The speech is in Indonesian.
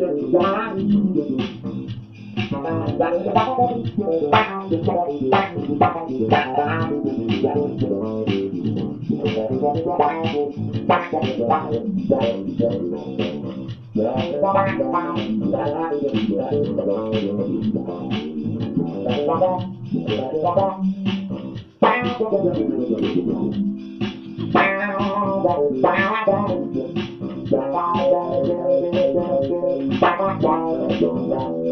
Wow. Thank you.